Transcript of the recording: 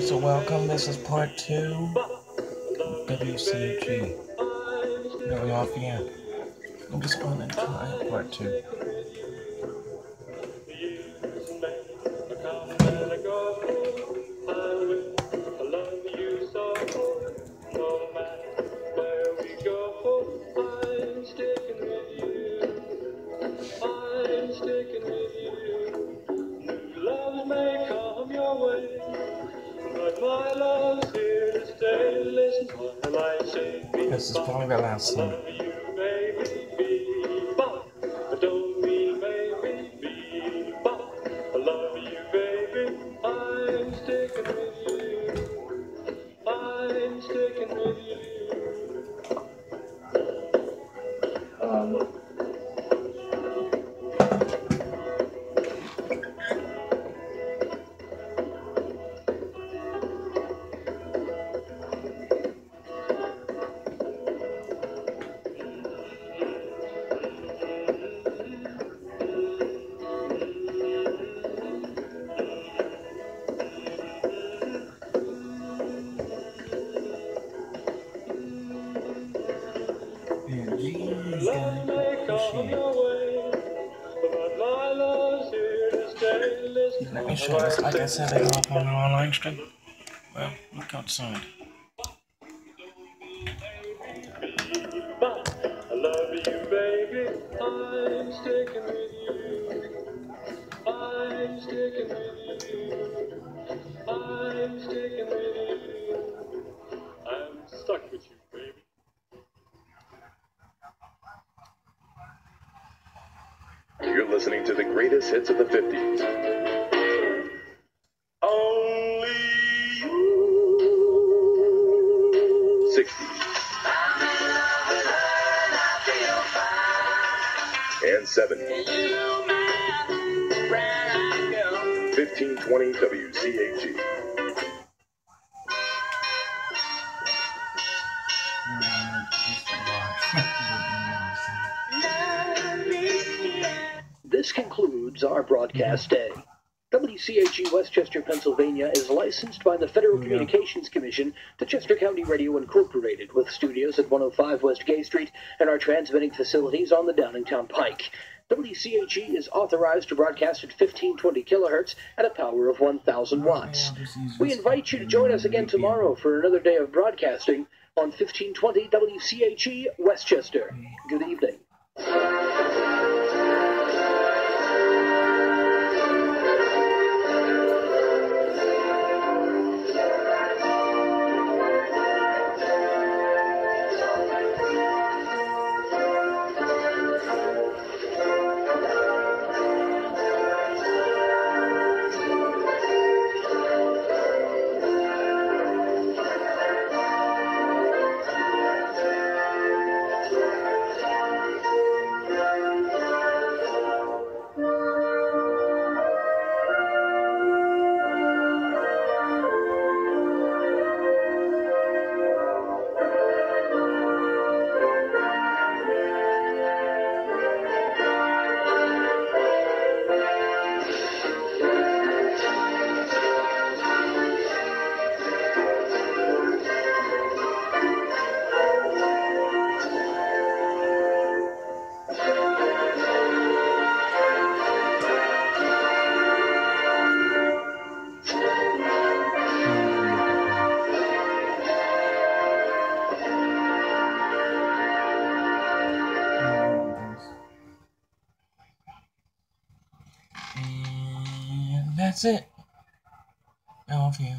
So welcome. This is part two. WCHE. Going off again. I'm just going to try part two. This is probably the last one. And these guys Let me show this. Like I said, I go up on an online stream. Well, look outside. I love you, baby. I'm sticking with you. You're listening to the greatest hits of the 50s. Only you. 60s. And 70s. 1520 WCHE. Concludes our broadcast day. WCHE Westchester, Pennsylvania is licensed by the Federal. Communications Commission to Chester County Radio Incorporated with studios at 105 West Gay Street and our transmitting facilities on the Downingtown Pike. WCHE is authorized to broadcast at 1520 kilohertz at a power of 1000 watts. We invite you to join us again tomorrow for another day of broadcasting on 1520 WCHE Westchester. Good evening. That's it. I love you.